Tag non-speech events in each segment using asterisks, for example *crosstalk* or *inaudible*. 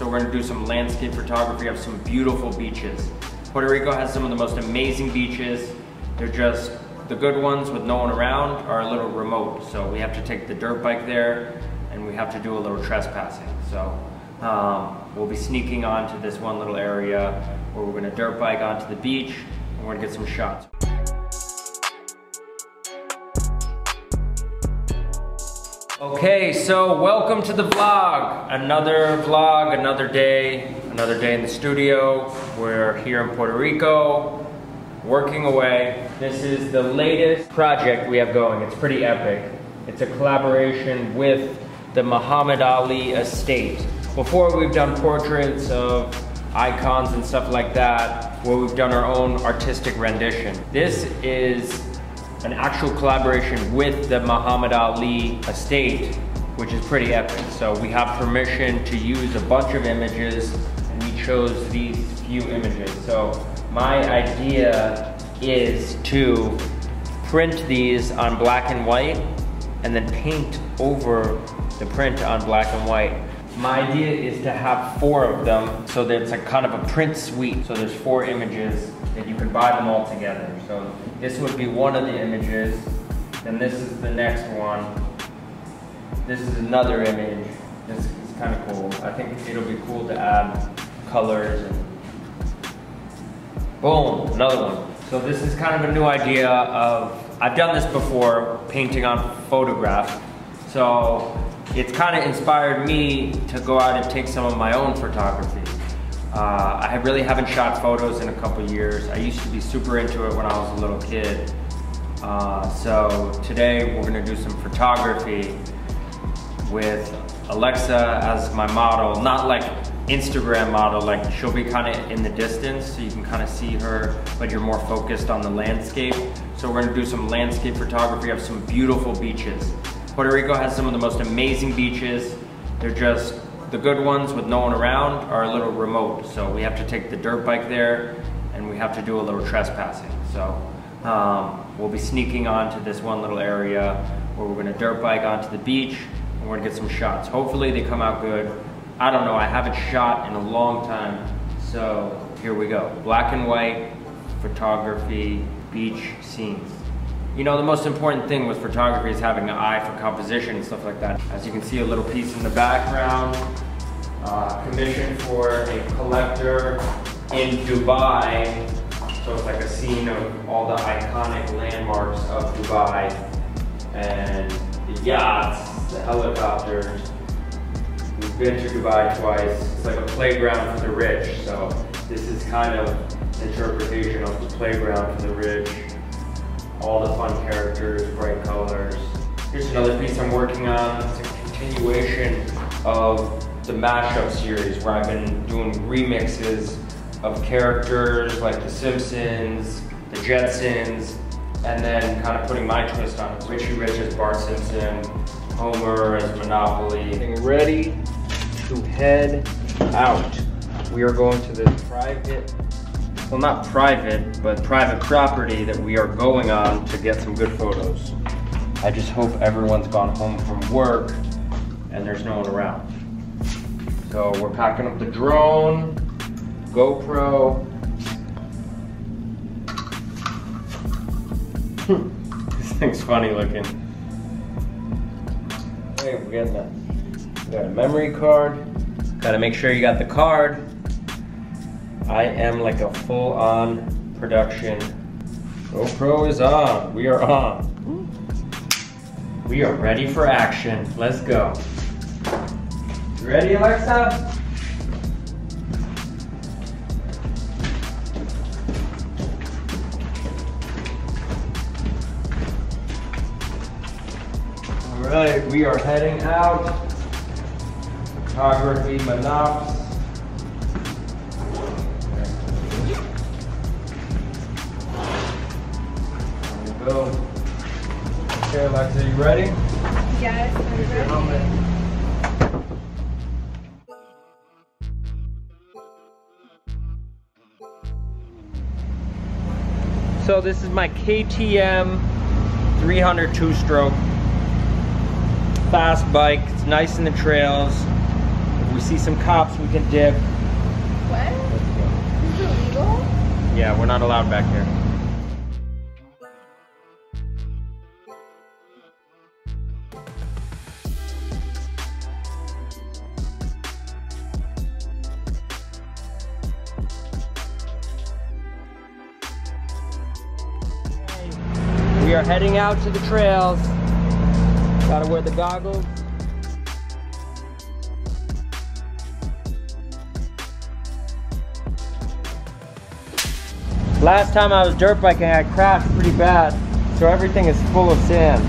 So we're gonna do some landscape photography of some beautiful beaches. Puerto Rico has some of the most amazing beaches. They're just, the good ones with no one around are a little remote. So we have to take the dirt bike there and we have to do a little trespassing. So um, we'll be sneaking onto this one little area where we're gonna dirt bike onto the beach and we're gonna get some shots. Okay, so welcome to the vlog. Another vlog, another day, another day in the studio. We're here in Puerto Rico, working away. This is the latest project we have going. It's pretty epic. It's a collaboration with the Muhammad Ali Estate. Before we've done portraits of icons and stuff like that, where we've done our own artistic rendition. This is an actual collaboration with the Muhammad Ali estate, which is pretty epic. So we have permission to use a bunch of images and we chose these few images. So my idea is to print these on black and white and then paint over the print on black and white. My idea is to have four of them so that it's a kind of a print suite. So there's four images that you can buy them all together. So this would be one of the images, then this is the next one. This is another image. This is kind of cool. I think it'll be cool to add colors and boom, another one. So this is kind of a new idea of, I've done this before, painting on photograph. So it's kind of inspired me to go out and take some of my own photography. Uh, I really haven't shot photos in a couple years. I used to be super into it when I was a little kid. Uh, so today we're gonna do some photography with Alexa as my model, not like Instagram model, like she'll be kind of in the distance so you can kind of see her, but you're more focused on the landscape. So we're gonna do some landscape photography of some beautiful beaches. Puerto Rico has some of the most amazing beaches. They're just the good ones with no one around are a little remote, so we have to take the dirt bike there and we have to do a little trespassing. So um, we'll be sneaking onto this one little area where we're gonna dirt bike onto the beach and we're gonna get some shots. Hopefully they come out good. I don't know, I haven't shot in a long time, so here we go. Black and white photography, beach scenes. You know, the most important thing with photography is having an eye for composition and stuff like that. As you can see, a little piece in the background, uh, commissioned for a collector in Dubai. So it's like a scene of all the iconic landmarks of Dubai and the yachts, the helicopters. We've been to Dubai twice. It's like a playground for the rich. So this is kind of interpretation of the playground for the rich all the fun characters, bright colors. Here's another piece I'm working on. It's a continuation of the mashup series where I've been doing remixes of characters like The Simpsons, The Jetsons, and then kind of putting my twist on it. Richie Rich as Bart Simpson, Homer as Monopoly. Getting ready to head out. We are going to this private well not private, but private property that we are going on to get some good photos. I just hope everyone's gone home from work and there's no one around. So we're packing up the drone, GoPro. Hmm. *laughs* this thing's funny looking. Hey, we're getting that. We got a memory card. Gotta make sure you got the card. I am like a full-on production. GoPro is on. We are on. We are ready for action. Let's go. You ready, Alexa? All right, we are heading out. Photography Monops. Go. Okay, Alexa, you ready? Yes, I'm ready. your helmet. So this is my KTM 300 two-stroke. fast bike. It's nice in the trails. If we see some cops, we can dip. What? This is illegal? Yeah, we're not allowed back here. We are heading out to the trails. Gotta wear the goggles. Last time I was dirt biking, I crashed pretty bad, so everything is full of sand.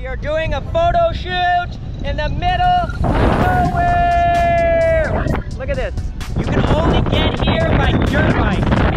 We are doing a photo shoot in the middle of nowhere. Look at this. You can only get here by dirt bike.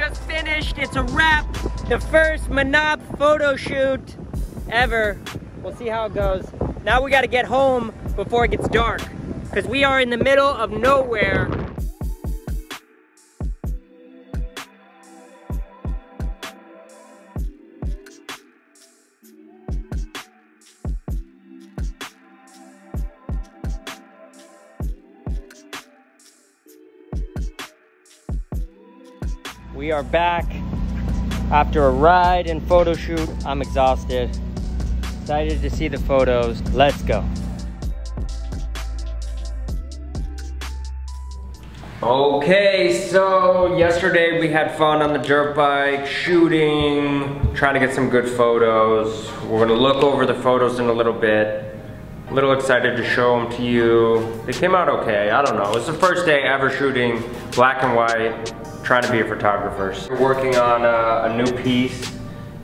Just finished. It's a wrap. The first Manop photo shoot ever. We'll see how it goes. Now we got to get home before it gets dark because we are in the middle of nowhere. We are back after a ride and photo shoot. I'm exhausted. Excited to see the photos. Let's go. Okay, so yesterday we had fun on the dirt bike, shooting, trying to get some good photos. We're gonna look over the photos in a little bit. A little excited to show them to you. They came out okay, I don't know. It's the first day ever shooting black and white, trying to be a photographer. So we're working on a, a new piece.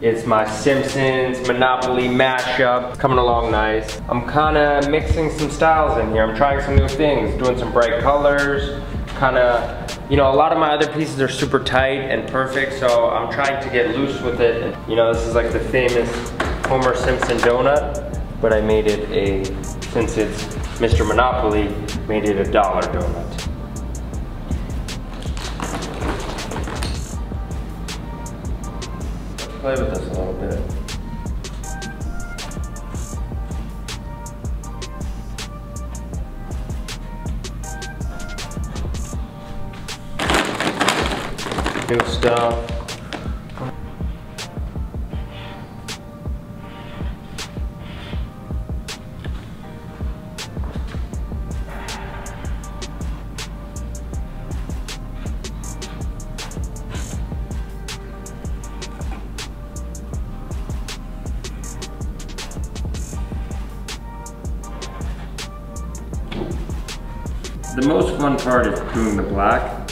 It's my Simpsons Monopoly mashup, coming along nice. I'm kinda mixing some styles in here. I'm trying some new things, doing some bright colors, kinda, you know, a lot of my other pieces are super tight and perfect, so I'm trying to get loose with it. And, You know, this is like the famous Homer Simpson donut, but but I made it a, since it's Mr. Monopoly, made it a dollar donut. Play with this a little bit. New stuff. Most fun part is doing the black.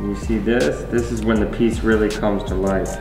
You see this? This is when the piece really comes to life.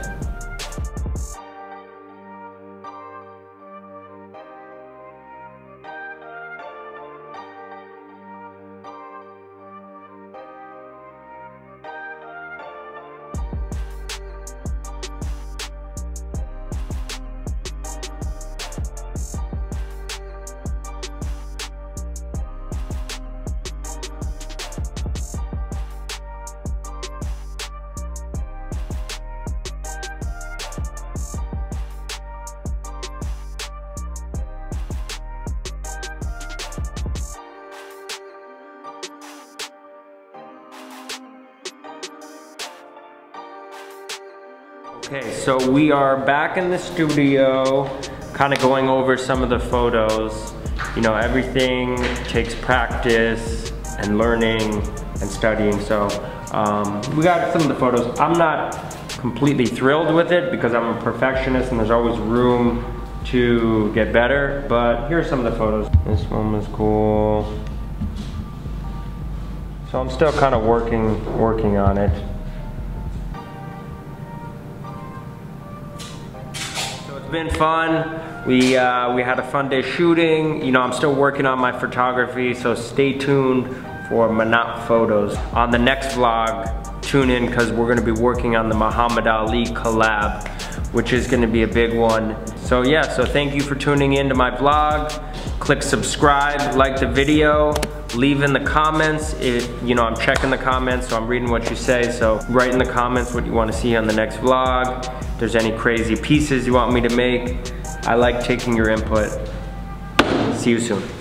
Okay, so we are back in the studio, kind of going over some of the photos. You know, everything takes practice and learning and studying, so um, we got some of the photos. I'm not completely thrilled with it because I'm a perfectionist and there's always room to get better, but here are some of the photos. This one was cool. So I'm still kind of working, working on it. It's been fun. We, uh, we had a fun day shooting. You know, I'm still working on my photography, so stay tuned for Manat photos. On the next vlog, tune in because we're gonna be working on the Muhammad Ali collab, which is gonna be a big one. So yeah, so thank you for tuning in to my vlog. Click subscribe, like the video, leave in the comments. It, you know, I'm checking the comments, so I'm reading what you say. So write in the comments what you wanna see on the next vlog. If there's any crazy pieces you want me to make. I like taking your input. See you soon.